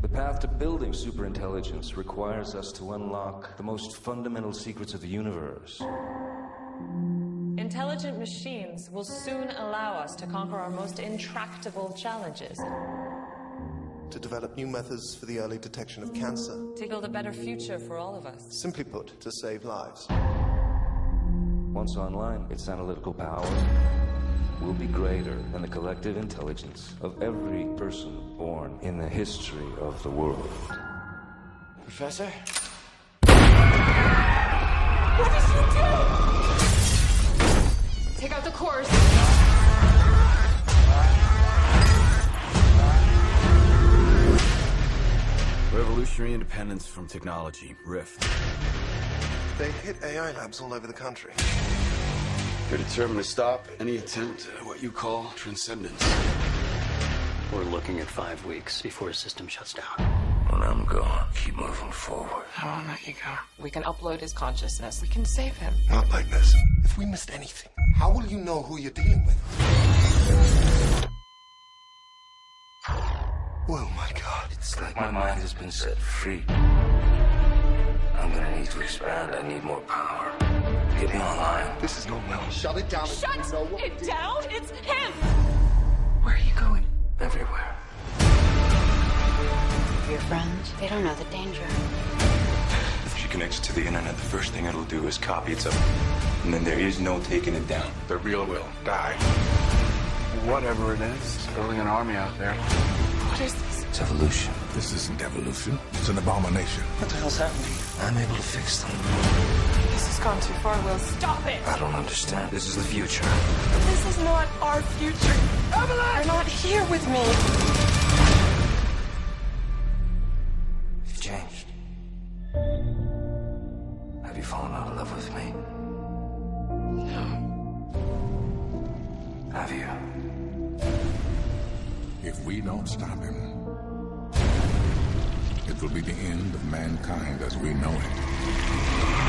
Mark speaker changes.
Speaker 1: The path to building superintelligence requires us to unlock the most fundamental secrets of the universe.
Speaker 2: Intelligent machines will soon allow us to conquer our most intractable challenges.
Speaker 3: To develop new methods for the early detection of cancer.
Speaker 2: To build a better future for all of us.
Speaker 3: Simply put, to save lives.
Speaker 1: Once online, its analytical power will be greater than the collective intelligence of every person born in the history of the world.
Speaker 4: Professor?
Speaker 5: What did you do? Take out the cores.
Speaker 4: Revolutionary independence from technology, RIFT.
Speaker 3: They hit AI labs all over the country.
Speaker 4: They're determined to stop any attempt at what you call transcendence.
Speaker 6: We're looking at five weeks before the system shuts down.
Speaker 1: When I'm gone, keep moving forward.
Speaker 5: I won't let you go. We can upload his consciousness. We can save him.
Speaker 3: Not like this. If we missed anything, how will you know who you're dealing with? Oh my god.
Speaker 1: It's like my mind has been set free. I'm gonna need to expand. I need more power. Get me online.
Speaker 3: This is not well. Shut it down.
Speaker 5: Shut
Speaker 3: You know what
Speaker 5: it
Speaker 3: we're
Speaker 5: down! It's him! Where are you going?
Speaker 1: Everywhere.
Speaker 7: Your friends, they don't know the danger.
Speaker 8: If she connects it to the internet, the first thing it'll do is copy itself. And then there is no taking it down.
Speaker 4: The real will die. Whatever it is, it's building an army out there.
Speaker 5: What is this?
Speaker 1: It's evolution.
Speaker 9: This isn't evolution. It's an abomination.
Speaker 1: What the hell's happening? I'm able to fix them.
Speaker 5: This has gone too far, Will. Stop it!
Speaker 1: I don't understand. This is the future.
Speaker 5: This is not our future. Evelyn! You're not here with me.
Speaker 1: You've changed. Have you fallen out of love with me? No. Have you?
Speaker 9: If we don't stop him, it will be the end of mankind as we know it.